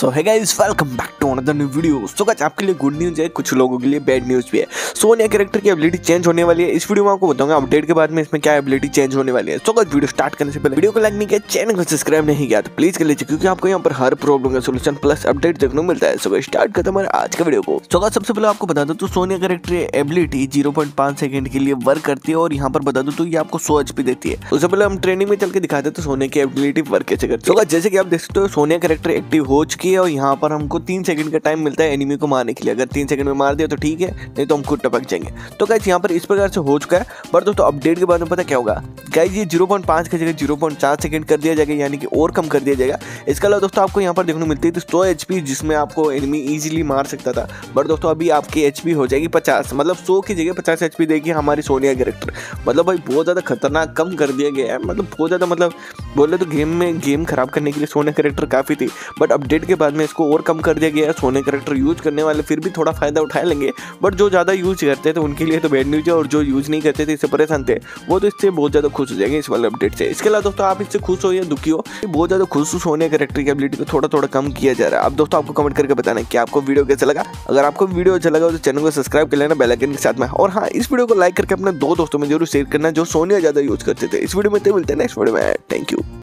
सो है guys welcome back to another new video so guys आपके लिए गुड न्यूज़ है, कुछ लोगों के लिए बैड न्यूज़ भी है. सोनिया कैरेक्टर की एबिलिटी चेंज होने वाली है. इस वीडियो में आपको बताऊँगा अपडेट के बाद में इसमें क्या एबिलिटी चेंज होने वाली है. सो गाइस वीडियो स्टार्ट करने से पहले वीडियो को लाइक नहीं किया चैनल को सब्सक्राइब नहीं किया तो प्लीज़ कर लीजिए, क्योंकि आपको यहाँ पर हर प्रॉब्लम का सोल्यूशन प्लस अपडेट देखने को मिलता है. सो गाइस स्टार्ट करते हमारे आज के वीडियो को. सो गाइस सबसे पहले आपको बता दूँ तो सोनिया कैरेक्टर एबिलिटी 0.5 सेकंड के लिए वर्क करती है और यहाँ पर बता दूँ तो ये आपको 100 एचपी देती है. तो उससे पहले हम ट्रेनिंग में चल के दिखाते तो सोनिया की एबिलिटी वर्क कैसे करती है. जैसे कि आप देख सकते हो सोनिया कैरेक्टर एक्टिव हो चुकी है और यहाँ पर हमको तीन सेकंड का टाइम मिलता है एनिमी को मारने के लिए। अगर तीन सेकंड में मार दिया तो ठीक है, नहीं तो हम खुद टपक जाएँगे। तो गाइस यहाँ पर इस प्रकार से हो चुका है। पर दोस्तों अपडेट के बाद में पता क्या होगा? गाइस ये 0.5 की जगह 0.4 सेकंड कर दिया जाएगा, यानी कि और कम कर दिया जाएगा। इसके अलावा दोस्तों, आपको यहाँ पर देखने को मिलती है सौ एच जिसमें आपको एनिमी ईजिली मार सकता था। बट दोस्तों, अभी आपकी एच हो जाएगी पचास। मतलब सौ की जगह पचास एच देगी हमारी सोनिया कैरेक्टर मतलब भाई, बहुत ज़्यादा खतरनाक कम कर दिया गया है। मतलब बहुत ज़्यादा मतलब बोले तो गेम में गेम खराब करने के लिए सोनिया कैरेक्टर काफ़ी थी। बट अपडेट के बाद में इसको और कम कर दिया गया है। सोनिया कैरेक्टर यूज़ करने वाले फिर भी थोड़ा फ़ायदा उठा लेंगे। बट जो ज़्यादा यूज़ करते थे, उनके लिए तो बैड न्यूज़ है और जो यूज़ नहीं करते थे इससे परेशान थे। वो तो इससे बहुत ज़्यादा खुश हो जाएँगे इस वाले अपडेट से। इसके अलावा दोस्तों, आप इससे खुश हो या दुखी हो, बहुत ज़्यादा खुश होने कैरेक्टर की एबिलिटी को थोड़ा थोड़ा कम किया जा रहा है। अब दोस्तों, आपको कमेंट करके बताना कि आपको वीडियो कैसा लगा। अगर आपको वीडियो अच्छा लगा तो चैनल को सब्सक्राइब कर लेना बेल आइकन के साथ में। और हाँ इस वीडियो को लाइक करके अपने दो दोस्तों में ज़रूर शेयर करना जो सोनिया ज़्यादा यूज़ करते थे। इस वीडियो में तो मिलते हैं नेक्स्ट वीडियो में। Thank you